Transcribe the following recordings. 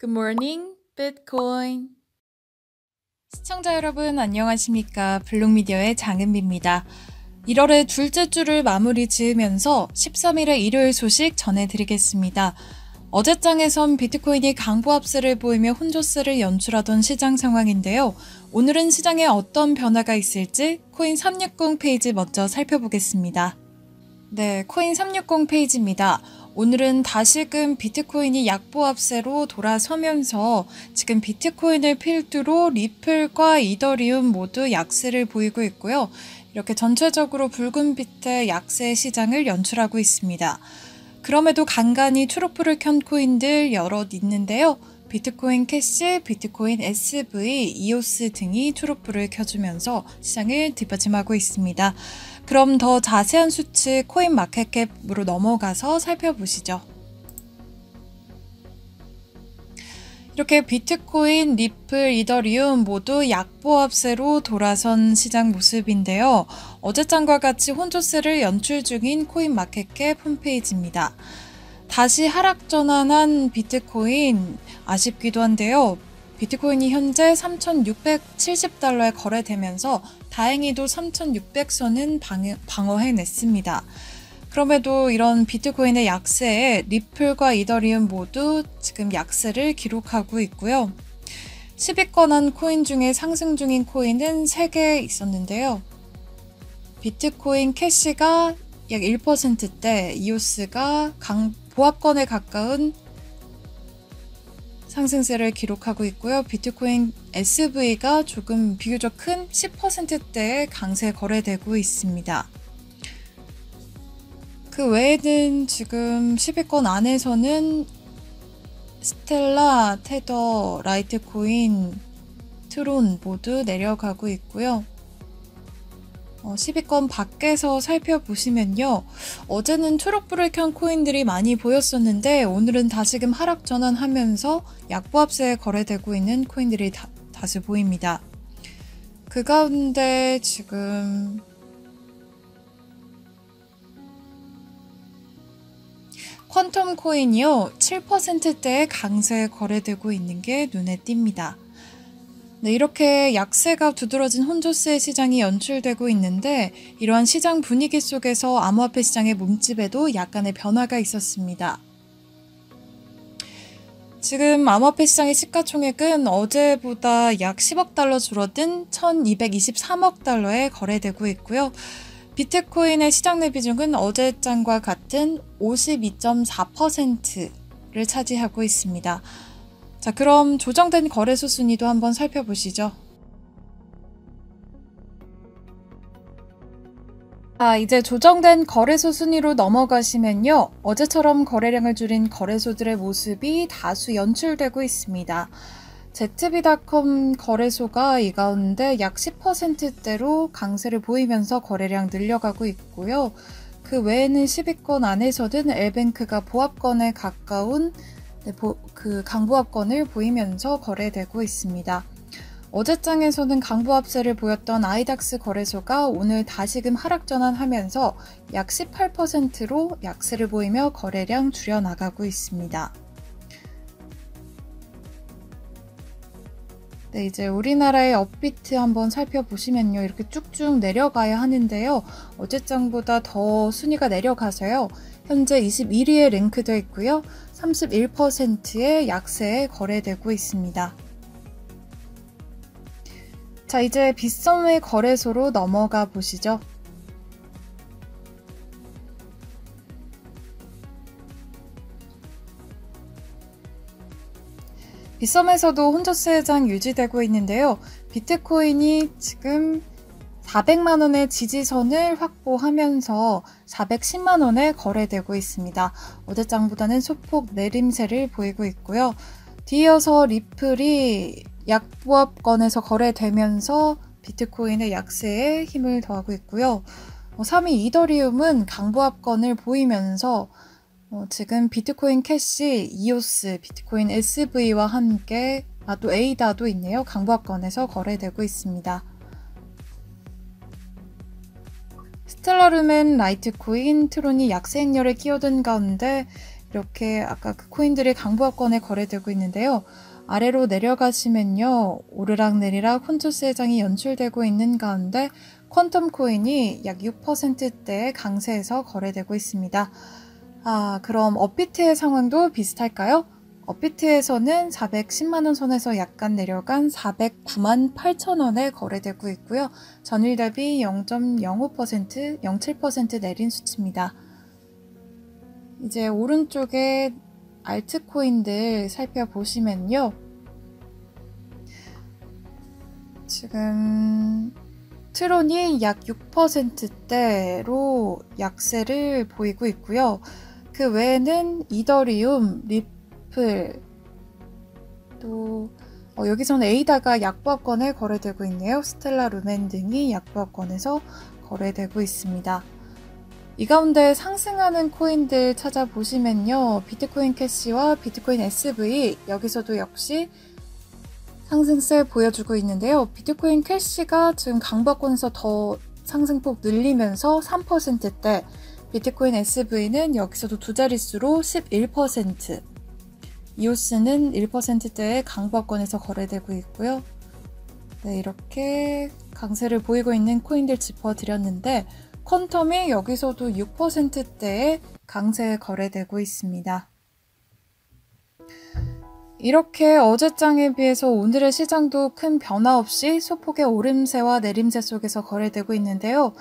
Good morning, Bitcoin. 시청자 여러분 안녕하십니까? 블록미디어의 장은비입니다. 1월의 둘째 주를 마무리 지으면서 13일의 일요일 소식 전해드리겠습니다. 어제장에선 비트코인이 강보합세를 보이며 혼조세를 연출하던 시장 상황인데요. 오늘은 시장에 어떤 변화가 있을지 코인 360 페이지 먼저 살펴보겠습니다. 네, 코인 360 페이지입니다. 오늘은 다시금 비트코인이 약보합세로 돌아서면서 지금 비트코인을 필두로 리플과 이더리움 모두 약세를 보이고 있고요. 이렇게 전체적으로 붉은빛의 약세 시장을 연출하고 있습니다. 그럼에도 간간히 초록불을 켠 코인들 여럿 있는데요. 비트코인 캐시, 비트코인 SV, 이오스 등이 초록불을 켜주면서 시장을 뒷받침하고 있습니다. 그럼 더 자세한 수치 코인 마켓캡으로 넘어가서 살펴보시죠. 이렇게 비트코인, 리플, 이더리움 모두 약보합세로 돌아선 시장 모습인데요. 어제장과 같이 혼조세를 연출 중인 코인 마켓캡 홈페이지입니다. 다시 하락 전환한 비트코인 아쉽기도 한데요. 비트코인이 현재 3,670달러에 거래되면서 다행히도 3,600선은 방어해냈습니다. 그럼에도 이런 비트코인의 약세에 리플과 이더리움 모두 지금 약세를 기록하고 있고요. 10위권 한 코인 중에 상승 중인 코인은 3개 있었는데요. 비트코인 캐시가 약 1%대, 이오스가 강, 보합권에 가까운 상승세를 기록하고 있고요. 비트코인 SV가 조금 비교적 큰 10%대의 강세 거래되고 있습니다. 그 외에는 지금 10위권 안에서는 스텔라, 테더, 라이트코인, 트론 모두 내려가고 있고요. 어, 10위권 밖에서 살펴보시면요. 어제는 초록불을 켠 코인들이 많이 보였었는데 오늘은 다시금 하락 전환하면서 약보합세에 거래되고 있는 코인들이 다, 다시 보입니다. 그 가운데 지금 퀀텀 코인이요. 7%대의 강세에 거래되고 있는 게 눈에 띕니다. 네, 이렇게 약세가 두드러진 혼조세 시장이 연출되고 있는데 이러한 시장 분위기 속에서 암호화폐 시장의 몸집에도 약간의 변화가 있었습니다. 지금 암호화폐 시장의 시가총액은 어제보다 약 10억 달러 줄어든 1223억 달러에 거래되고 있고요. 비트코인의 시장 내 비중은 어제장과 같은 52.4%를 차지하고 있습니다. 자, 그럼 조정된 거래소 순위도 한번 살펴보시죠. 아, 이제 조정된 거래소 순위로 넘어가시면요. 어제처럼 거래량을 줄인 거래소들의 모습이 다수 연출되고 있습니다. ZB.com 거래소가 이 가운데 약 10%대로 강세를 보이면서 거래량 늘려가고 있고요. 그 외에는 10위권 안에서는 엘뱅크가 보합권에 가까운 네, 그 강보합권을 보이면서 거래되고 있습니다. 어제장에서는 강보합세를 보였던 아이닥스 거래소가 오늘 다시금 하락 전환하면서 약 18%로 약세를 보이며 거래량 줄여나가고 있습니다. 네, 이제 우리나라의 업비트 한번 살펴보시면요. 이렇게 쭉쭉 내려가야 하는데요. 어제장보다 더 순위가 내려가서요. 현재 21위에 랭크되어 있고요. 31%의 약세에 거래되고 있습니다. 자, 이제 빗썸의 거래소로 넘어가 보시죠. 빗썸에서도 혼저스 회장 유지되고 있는데요. 비트코인이 지금 400만 원의 지지선을 확보하면서 410만 원에 거래되고 있습니다. 어제장보다는 소폭 내림세를 보이고 있고요. 뒤이어서 리플이 약보합권에서 거래되면서 비트코인의 약세에 힘을 더하고 있고요. 3위 어, 이더리움은 강보합권을 보이면서 어, 지금 비트코인 캐시, 이오스, 비트코인 SV와 함께 아, 또 에이다도 있네요. 강보합권에서 거래되고 있습니다. 스텔라루멘 라이트코인, 트론이 약세 행렬에 끼어든 가운데 이렇게 아까 그 코인들이 강보합권에 거래되고 있는데요. 아래로 내려가시면요. 오르락내리락 혼조세의 장이 연출되고 있는 가운데 퀀텀 코인이 약 6%대의 강세에서 거래되고 있습니다. 아, 그럼 업비트의 상황도 비슷할까요? 업비트에서는 410만원 선에서 약간 내려간 409만 8천원에 거래되고 있고요. 전일 대비 0.05%, 0.7% 내린 수치입니다. 이제 오른쪽에 알트코인들 살펴보시면요. 지금 트론이 약 6%대로 약세를 보이고 있고요. 그 외에는 이더리움, 리플, 또 어, 여기서는 에이다가 약보합권에 거래되고 있네요. 스텔라 루멘 등이 약보합권에서 거래되고 있습니다. 이 가운데 상승하는 코인들 찾아보시면요. 비트코인 캐시와 비트코인 SV 여기서도 역시 상승세 보여주고 있는데요. 비트코인 캐시가 지금 강박권에서 더 상승폭 늘리면서 3%대 비트코인 SV는 여기서도 두 자릿수로 11% 이오스는 1%대의 강박권에서 거래되고 있고요. 네, 이렇게 강세를 보이고 있는 코인들 짚어드렸는데 퀀텀이 여기서도 6%대의 강세에 거래되고 있습니다. 이렇게 어제장에 비해서 오늘의 시장도 큰 변화 없이 소폭의 오름세와 내림세 속에서 거래되고 있는데요.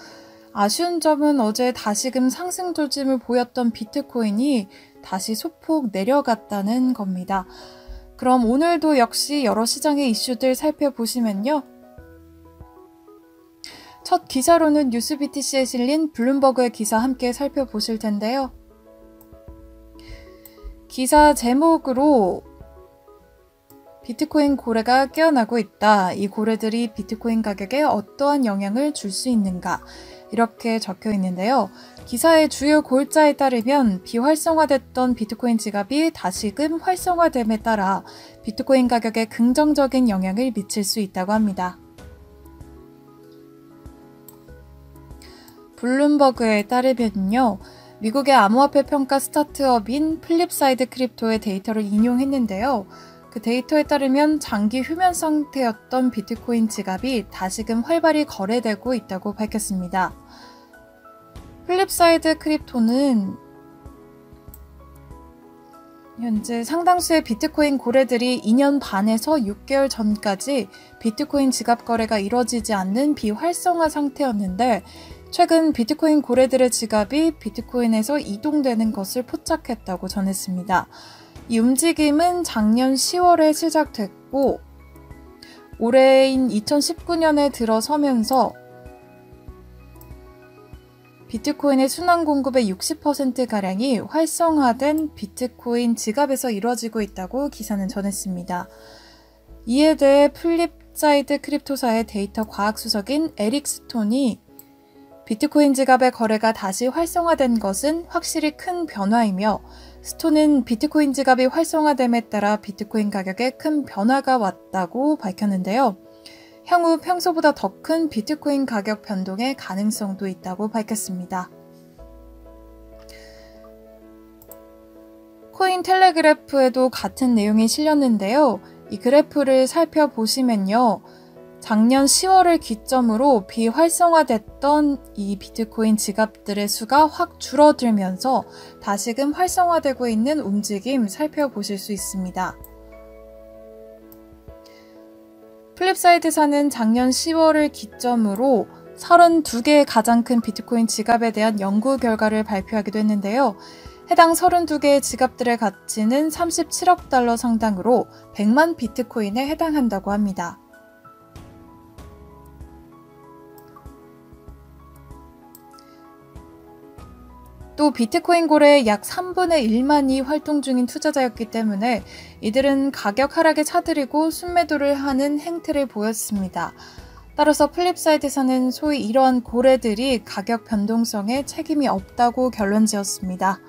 아쉬운 점은 어제 다시금 상승 조짐을 보였던 비트코인이 다시 소폭 내려갔다는 겁니다. 그럼 오늘도 역시 여러 시장의 이슈들 살펴보시면요. 첫 기사로는 뉴스BTC에 실린 블룸버그의 기사 함께 살펴보실 텐데요. 기사 제목으로 비트코인 고래가 깨어나고 있다. 이 고래들이 비트코인 가격에 어떠한 영향을 줄 수 있는가? 이렇게 적혀 있는데요. 기사의 주요 골자에 따르면 비활성화됐던 비트코인 지갑이 다시금 활성화됨에 따라 비트코인 가격에 긍정적인 영향을 미칠 수 있다고 합니다. 블룸버그에 따르면요. 미국의 암호화폐 평가 스타트업인 플립사이드 크립토의 데이터를 인용했는데요. 그 데이터에 따르면 장기 휴면 상태였던 비트코인 지갑이 다시금 활발히 거래되고 있다고 밝혔습니다. 플립사이드 크립토는 현재 상당수의 비트코인 고래들이 2년 반에서 6개월 전까지 비트코인 지갑 거래가 이뤄지지 않는 비활성화 상태였는데 최근 비트코인 고래들의 지갑이 비트코인에서 이동되는 것을 포착했다고 전했습니다. 이 움직임은 작년 10월에 시작됐고 올해인 2019년에 들어서면서 비트코인의 순환 공급의 60%가량이 활성화된 비트코인 지갑에서 이루어지고 있다고 기사는 전했습니다. 이에 대해 플립사이드 크립토사의 데이터 과학 수석인 에릭 스톤이 비트코인 지갑의 거래가 다시 활성화된 것은 확실히 큰 변화이며 스톤은 비트코인 지갑이 활성화됨에 따라 비트코인 가격에 큰 변화가 왔다고 밝혔는데요. 향후 평소보다 더 큰 비트코인 가격 변동의 가능성도 있다고 밝혔습니다. 코인 텔레그래프에도 같은 내용이 실렸는데요. 이 그래프를 살펴보시면요. 작년 10월을 기점으로 비활성화됐던 이 비트코인 지갑들의 수가 확 줄어들면서 다시금 활성화되고 있는 움직임 살펴보실 수 있습니다. 플립사이드사는 작년 10월을 기점으로 32개의 가장 큰 비트코인 지갑에 대한 연구 결과를 발표하기도 했는데요. 해당 32개의 지갑들의 가치는 37억 달러 상당으로 100만 비트코인에 해당한다고 합니다. 또 비트코인 고래의 약 3분의 1만이 활동 중인 투자자였기 때문에 이들은 가격 하락에 사들이고 순매도를 하는 행태를 보였습니다. 따라서 플립사이드에서는 소위 이러한 고래들이 가격 변동성에 책임이 없다고 결론 지었습니다.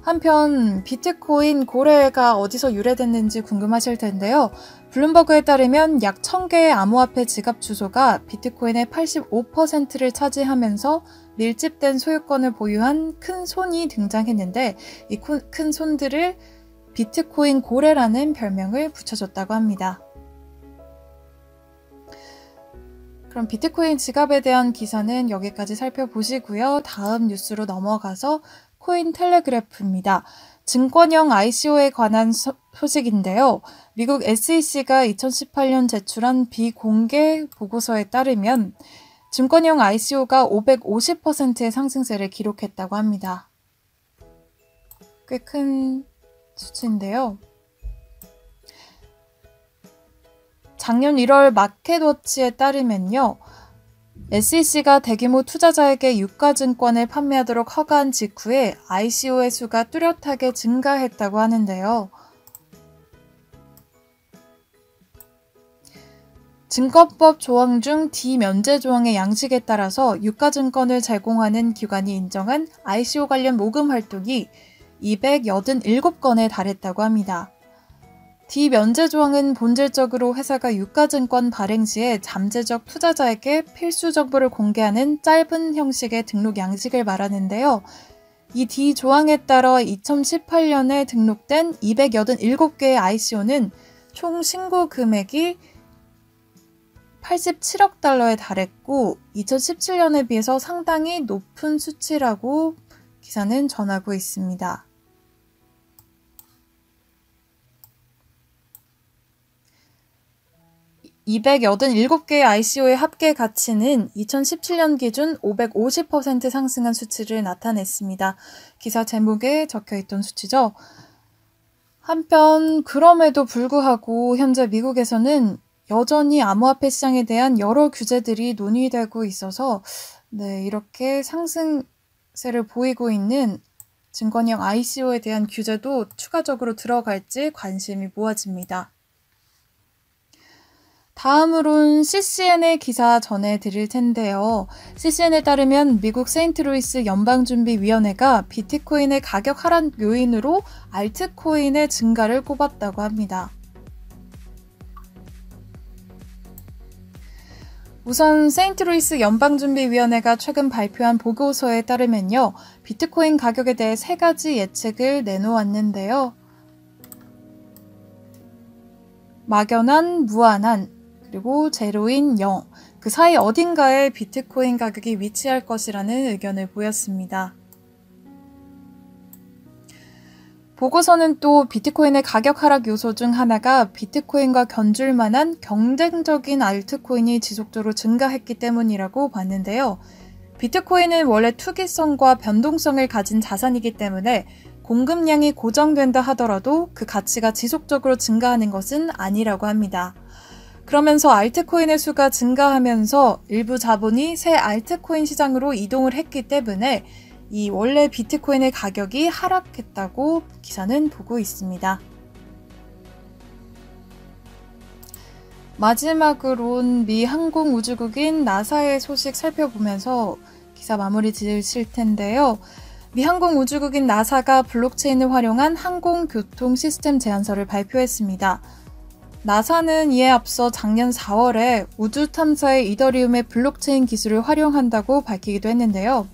한편 비트코인 고래가 어디서 유래됐는지 궁금하실 텐데요. 블룸버그에 따르면 약 1000개의 암호화폐 지갑 주소가 비트코인의 85%를 차지하면서 밀집된 소유권을 보유한 큰 손이 등장했는데 이 큰 손들을 비트코인 고래라는 별명을 붙여줬다고 합니다. 그럼 비트코인 지갑에 대한 기사는 여기까지 살펴보시고요. 다음 뉴스로 넘어가서 코인 텔레그래프입니다. 증권형 ICO에 관한 소, 식인데요 미국 SEC가 2018년 제출한 비공개 보고서에 따르면 증권형 ICO가 550%의 상승세를 기록했다고 합니다. 꽤 큰 수치인데요. 작년 1월 마켓워치에 따르면요. SEC가 대규모 투자자에게 유가증권을 판매하도록 허가한 직후에 ICO의 수가 뚜렷하게 증가했다고 하는데요. 증권법 조항 중 D 면제 조항의 양식에 따라서 유가 증권을 제공하는 기관이 인정한 ICO 관련 모금 활동이 287건에 달했다고 합니다. D 면제 조항은 본질적으로 회사가 유가증권 발행 시에 잠재적 투자자에게 필수 정보를 공개하는 짧은 형식의 등록 양식을 말하는데요. 이 D 조항에 따라 2018년에 등록된 287개의 ICO는 총 신고 금액이 87억 달러에 달했고 2017년에 비해서 상당히 높은 수치라고 기사는 전하고 있습니다. 287개의 ICO의 합계 가치는 2017년 기준 550% 상승한 수치를 나타냈습니다. 기사 제목에 적혀 있던 수치죠. 한편 그럼에도 불구하고 현재 미국에서는 여전히 암호화폐 시장에 대한 여러 규제들이 논의되고 있어서 네, 이렇게 상승세를 보이고 있는 증권형 ICO에 대한 규제도 추가적으로 들어갈지 관심이 모아집니다. 다음으로는 CCN의 기사 전해드릴 텐데요. CCN에 따르면 미국 세인트루이스 연방준비위원회가 비트코인의 가격 하락 요인으로 알트코인의 증가를 꼽았다고 합니다. 우선 세인트루이스 연방준비위원회가 최근 발표한 보고서에 따르면요. 비트코인 가격에 대해 세 가지 예측을 내놓았는데요. 막연한, 무한한, 그리고 제로인 0, 그 사이 어딘가에 비트코인 가격이 위치할 것이라는 의견을 보였습니다. 보고서는 또 비트코인의 가격 하락 요소 중 하나가 비트코인과 견줄 만한 경쟁적인 알트코인이 지속적으로 증가했기 때문이라고 봤는데요. 비트코인은 원래 투기성과 변동성을 가진 자산이기 때문에 공급량이 고정된다 하더라도 그 가치가 지속적으로 증가하는 것은 아니라고 합니다. 그러면서 알트코인의 수가 증가하면서 일부 자본이 새 알트코인 시장으로 이동을 했기 때문에 이 원래 비트코인의 가격이 하락했다고 기사는 보고 있습니다. 마지막으론 미 항공우주국인 나사의 소식 살펴보면서 기사 마무리 지으실 텐데요. 미 항공우주국인 나사가 블록체인을 활용한 항공교통 시스템 제안서를 발표했습니다. 나사는 이에 앞서 작년 4월에 우주 탐사에 이더리움의 블록체인 기술을 활용한다고 밝히기도 했는데요.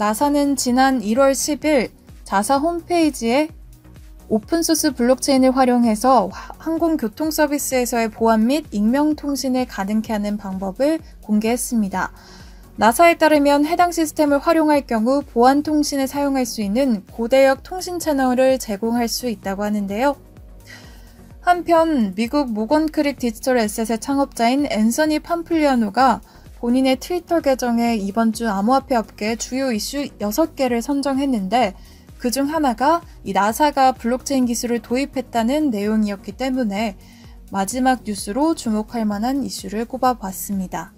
나사는 지난 1월 10일 자사 홈페이지에 오픈소스 블록체인을 활용해서 항공교통 서비스에서의 보안 및 익명 통신을 가능케 하는 방법을 공개했습니다. 나사에 따르면 해당 시스템을 활용할 경우 보안 통신을 사용할 수 있는 고대역 통신 채널을 제공할 수 있다고 하는데요. 한편 미국 모건크릭 디지털 에셋의 창업자인 앤서니 팜플리아노가 본인의 트위터 계정에 이번 주 암호화폐 업계 주요 이슈 6개를 선정했는데 그 중 하나가 이 나사가 블록체인 기술을 도입했다는 내용이었기 때문에 마지막 뉴스로 주목할 만한 이슈를 꼽아봤습니다.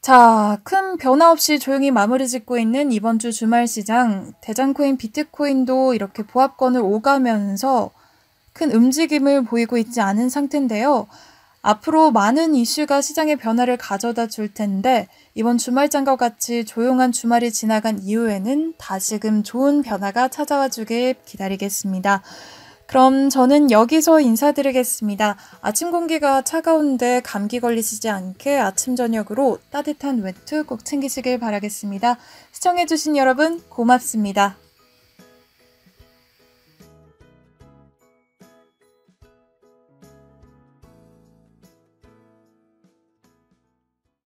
자, 큰 변화 없이 조용히 마무리 짓고 있는 이번 주 주말 시장. 대장코인 비트코인도 이렇게 보합권을 오가면서 큰 움직임을 보이고 있지 않은 상태인데요. 앞으로 많은 이슈가 시장의 변화를 가져다 줄 텐데 이번 주말장과 같이 조용한 주말이 지나간 이후에는 다시금 좋은 변화가 찾아와 주길 기다리겠습니다. 그럼 저는 여기서 인사드리겠습니다. 아침 공기가 차가운데 감기 걸리시지 않게 아침 저녁으로 따뜻한 외투 꼭 챙기시길 바라겠습니다. 시청해주신 여러분 고맙습니다.